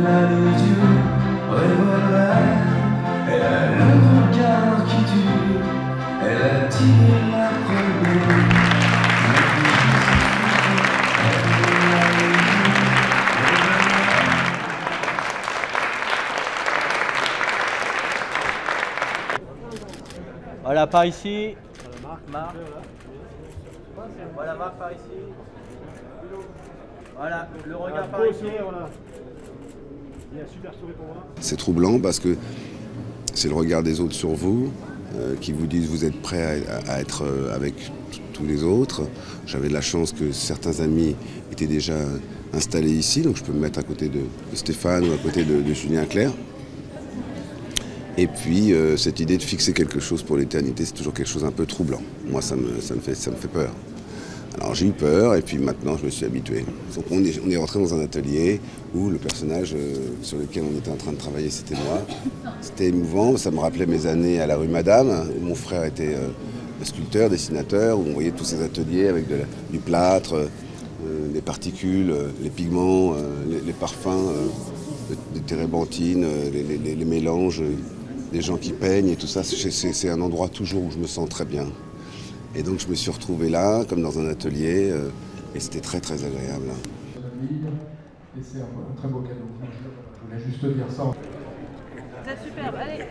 Elle a les yeux revolver, elle a le regard qui tue, elle a tiré la première. Voilà, par ici. Marc. Voilà, Marc, par ici. Voilà, le regard par ici. C'est troublant parce que c'est le regard des autres sur vous euh, qui vous disent vous êtes prêt à, être euh, avec tous les autres. J'avais de la chance que certains amis étaient déjà installés ici, donc je peux me mettre à côté de, Stéphane ou à côté de, Julien Clerc. Et puis euh, cette idée de fixer quelque chose pour l'éternité, c'est toujours quelque chose un peu troublant. Moi, ça me fait peur. Alors j'ai eu peur et puis maintenant je me suis habitué. Donc on est, on est rentré dans un atelier où le personnage euh, sur lequel on était en train de travailler c'était moi. C'était émouvant, ça me rappelait mes années à la rue Madame où mon frère était euh, sculpteur, dessinateur, où on voyait tous ces ateliers avec du plâtre, euh, des particules, les pigments, les, parfums, des térébenthines, les, les- les mélanges, des gens qui peignent et tout ça. C'est un endroit toujours où je me sens très bien. Et donc je me suis retrouvé là, comme dans un atelier, euh, et c'était très très agréable. et c'est un, un très beau cadeau. Je voulais juste dire ça. C'est superbe, allez